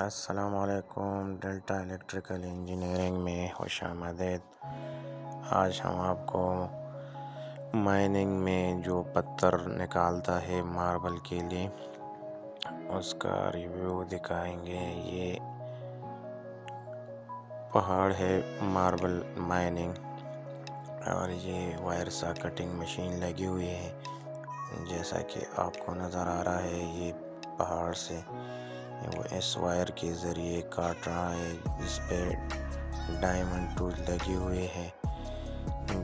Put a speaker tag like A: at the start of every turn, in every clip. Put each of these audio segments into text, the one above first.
A: असलकुम delta electrical engineering में खुश आमदेद आज हम आपको माइनिंग में जो पत्थर निकालता है मार्बल के लिए, उसका रिव्यू दिखाएँगे। ये पहाड़ है मार्बल माइनिंग, और ये वायर सा कटिंग मशीन लगी हुई है। जैसा कि आपको नज़र आ रहा है, ये पहाड़ से वो इस वायर के ज़रिए काट रहा है, इस पे डायमंड टूल लगे हुए हैं,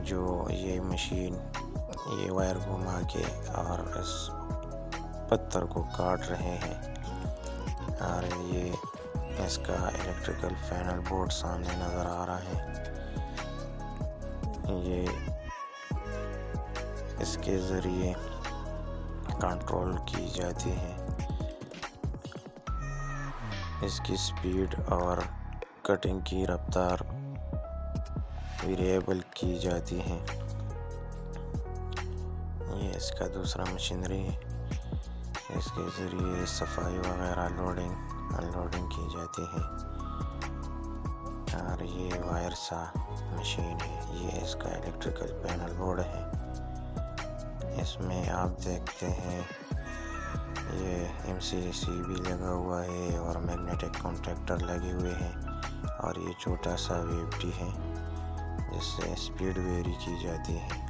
A: जो ये मशीन ये वायर घुमा के और इस पत्थर को काट रहे हैं। और ये इसका इलेक्ट्रिकल पैनल बोर्ड सामने नज़र आ रहा है। ये इसके ज़रिए कंट्रोल की जाती है। इसकी स्पीड और कटिंग की रफ्तार वेरिएबल की जाती है। ये इसका दूसरा मशीनरी है। इसके ज़रिए सफ़ाई वगैरह लोडिंग अनलोडिंग की जाती है। और ये वायर सा मशीन है। ये इसका इलेक्ट्रिकल पैनल बोर्ड है। इसमें आप देखते हैं ये एम भी लगा हुआ है और मैग्नेटिक कॉन्ट्रैक्टर लगे हुए हैं और ये छोटा सा वेवटी है, जिससे स्पीड वेरी की जाती है।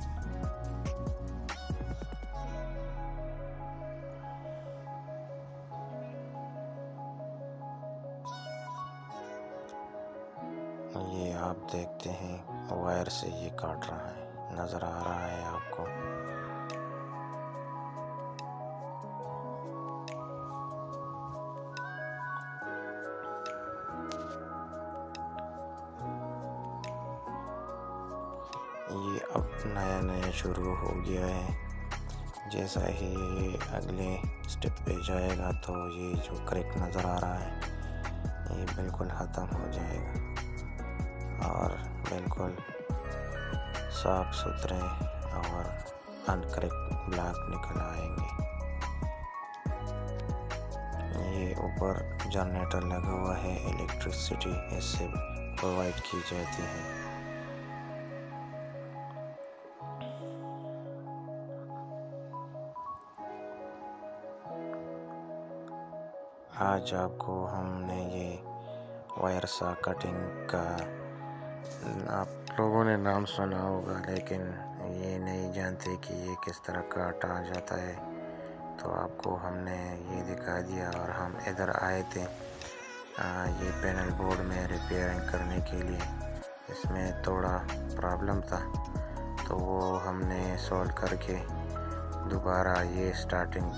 A: ये आप देखते हैं वायर से ये काट रहा है, नज़र आ रहा है आपको। ये अब नया नया शुरू हो गया है। जैसा ही ये अगले स्टेप पे जाएगा तो ये जो क्रैक नज़र आ रहा है, ये बिल्कुल ख़त्म हो जाएगा। और बिल्कुल साफ़ सुथरे और अनक्रैक ब्लैक निकल आएँगे। ये ऊपर जनरेटर लगा हुआ है इलेक्ट्रिसिटी इससे प्रोवाइड की जाती है। आज आपको हमने ये वायर सा कटिंग का आप लोगों ने नाम सुना होगा लेकिन ये नहीं जानते कि ये किस तरह काटा जाता है। तो आपको हमने ये दिखा दिया और हम इधर आए थे आ, ये पैनल बोर्ड में रिपेयरिंग करने के लिए। इसमें थोड़ा प्रॉब्लम था तो वो हमने सॉल्व करके दोबारा ये स्टार्टिंग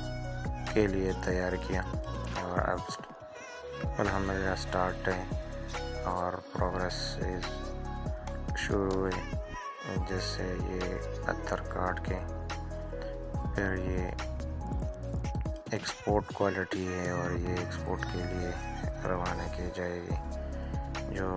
A: के लिए तैयार किया और अब अलहमदिल्ला स्टार्ट है और प्रोग्रेस शुरू हुई जिससे ये पत्थर काट के। फिर ये एक्सपोर्ट क्वालिटी है और ये एक्सपोर्ट के लिए रवाना की जाएगी, जो